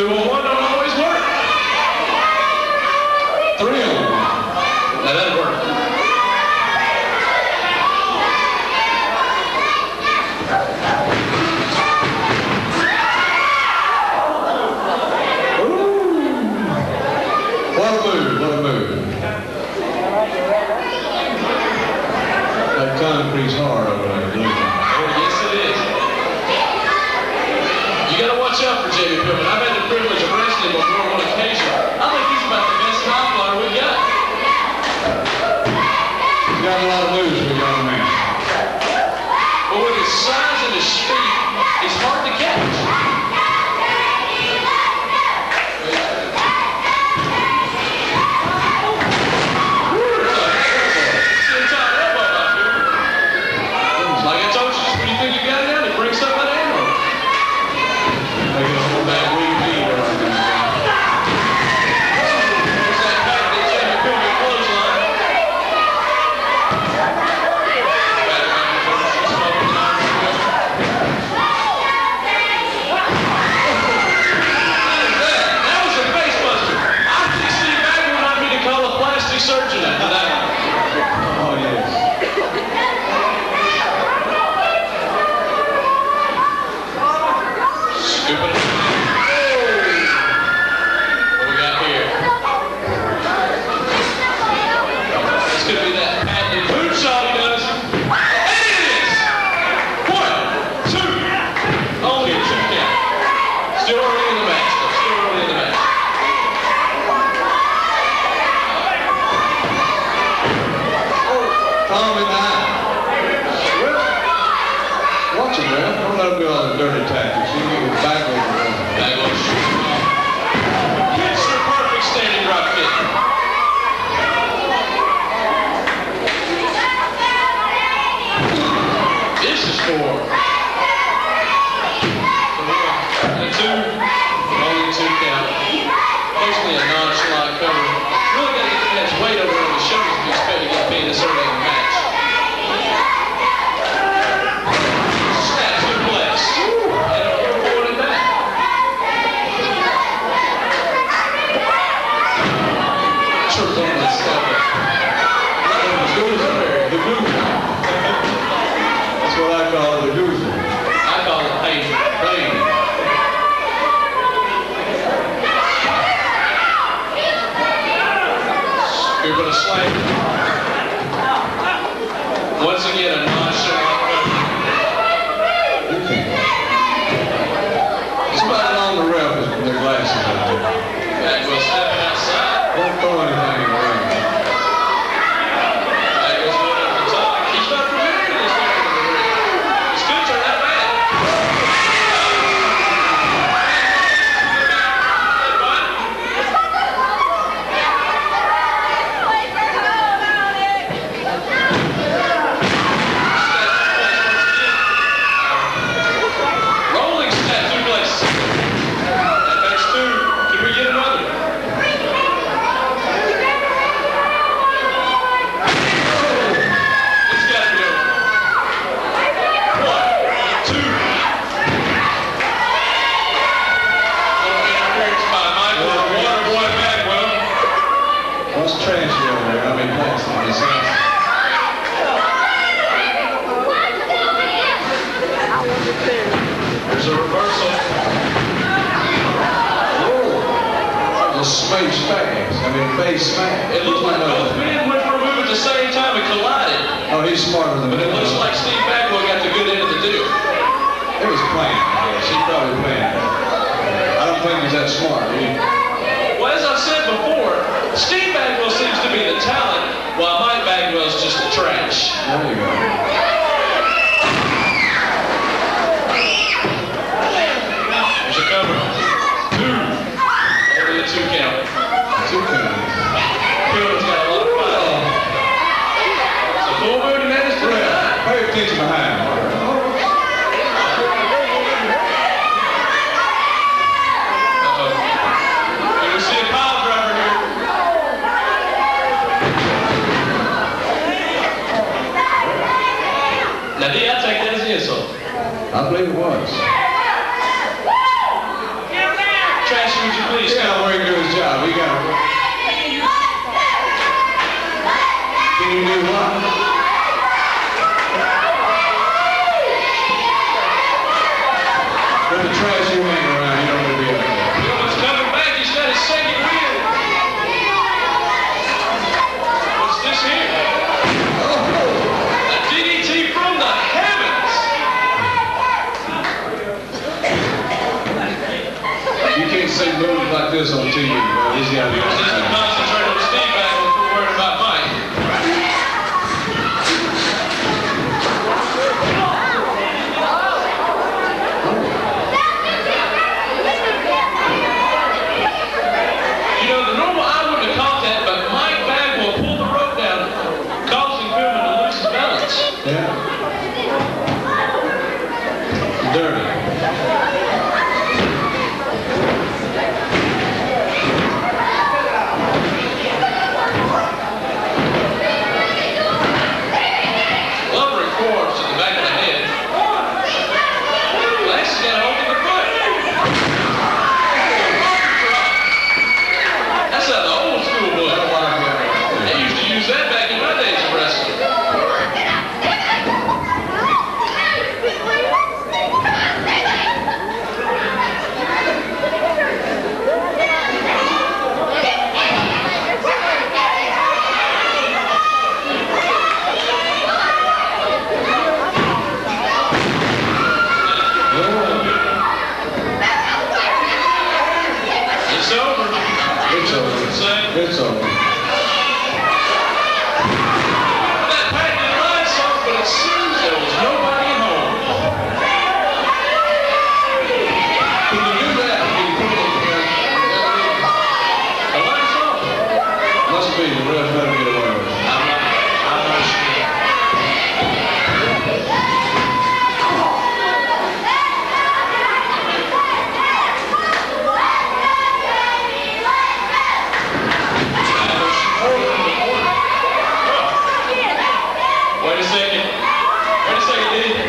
to one. Calm it down. Watch him there. Don't let him do all the dirty tactics. He's can back over. Back over. Catch the perfect standing rock. That's what I call a producer. I call it pain. Pain. You're going to slam Once again, a nonchalant Somebody on the ref with their glasses on. That was the space fast. I mean, face fast. It looked like both men went for a move at the same time and collided. Oh, he's smarter than me. But it looks like Steve Bagwell got the good end of the deal. It was planned. Yes, he probably planned. I don't think he's that smart. Either. Well, as I've said before, Steve Bagwell seems to be the talent, while Mike Bagwell's just the trash. There you go. He's got now work at his job. He got. Can you do one? Easy out of second. Wait a second, dude.